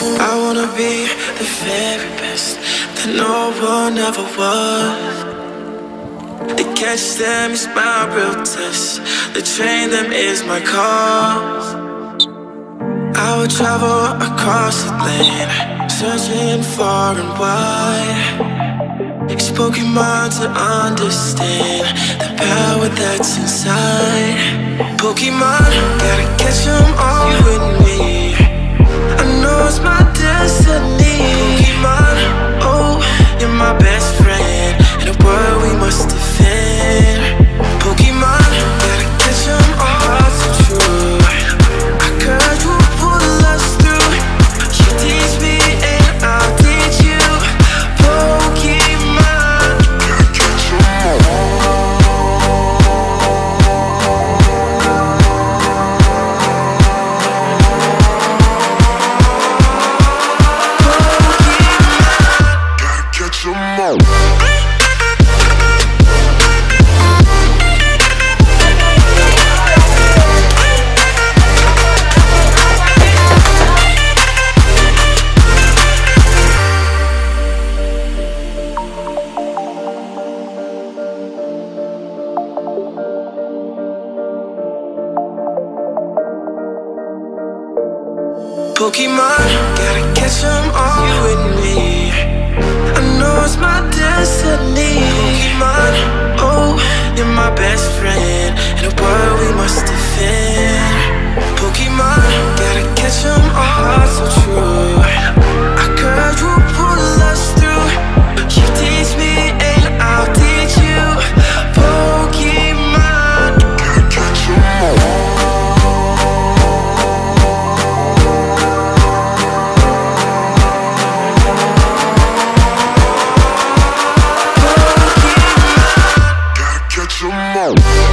I wanna be the very best that no one ever was. To catch them is my real test. To train them is my cause. I would travel across the land, searching far and wide. It's Pokemon to understand the power that's inside. Pokemon, gotta catch them all with me. It's my destiny. Pokemon, gotta catch 'em all. It's my destiny. Come on.